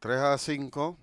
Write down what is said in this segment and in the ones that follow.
3 a 5.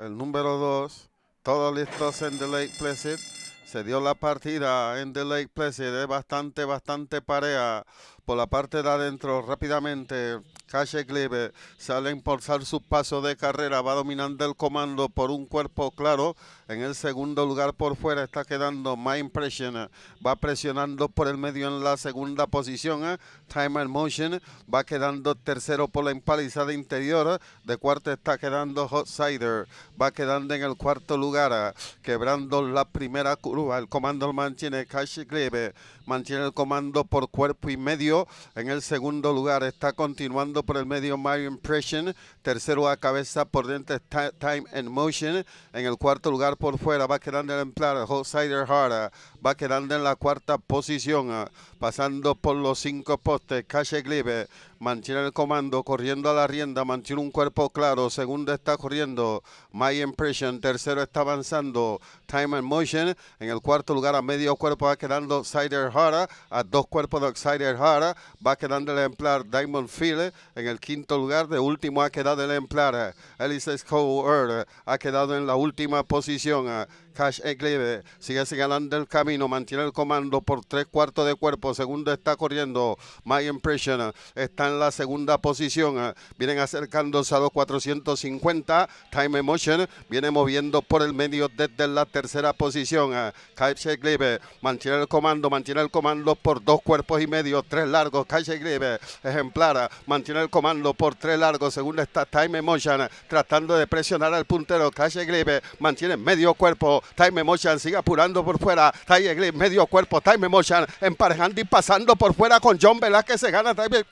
El número 2. Todos listos en The Lake Placid. Se dio la partida en The Lake Placid. Es bastante, bastante pareja. Por la parte de adentro, rápidamente, Cache Glibe sale a impulsar su paso de carrera. Va dominando el comando por un cuerpo claro. En el segundo lugar por fuera está quedando My Impression. Va presionando por el medio en la segunda posición. ¿eh? Time and Motion va quedando tercero por la empalizada interior. De cuarto está quedando Hot Cider. Va quedando en el cuarto lugar. ¿eh? Quebrando la primera curva. El comando mantiene Cache Glibe. Mantiene el comando por cuerpo y medio. En el segundo lugar está continuando por el medio My Impression. Tercero a cabeza por dentro Time and Motion. En el cuarto lugar por fuera va quedando el empleado Cider Hard. Va quedando en la cuarta posición. Pasando por los cinco postes. Cache Glibe mantiene el comando, corriendo a la rienda, mantiene un cuerpo claro. Segundo está corriendo My Impression. Tercero está avanzando Time and Motion. En el cuarto lugar a medio cuerpo va quedando Cider Hara. A dos cuerpos de Cider Hara va quedando el emplear Diamond Field. En el quinto lugar de último ha quedado el emplear Alice Cole Ha quedado en la última posición. Cash Ecleve sigue ganando el camino, mantiene el comando por tres cuartos de cuerpo. Segundo está corriendo My Impression, está en la segunda posición. eh, Vienen acercándose a los 450. Time Emotion viene moviendo por el medio desde la tercera posición. eh, Cash Ecleve mantiene el comando, mantiene el comando por dos cuerpos y medio, tres largos. Cash Ecleve ejemplar, eh, mantiene el comando por tres largos. Segundo está Time Emotion eh, tratando de presionar al puntero. Cash Ecleve mantiene medio cuerpo. Time Emotion sigue apurando por fuera. Eclipse, medio cuerpo. Time Emotion emparejando y pasando por fuera con John Velázquez. Se gana Time.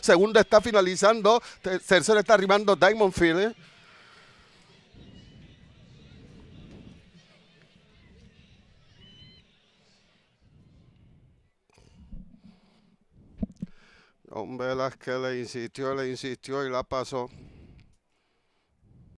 Segundo está finalizando. Te- Tercero está arribando Diamond Field. eh. John Velázquez le insistió, le insistió y la pasó.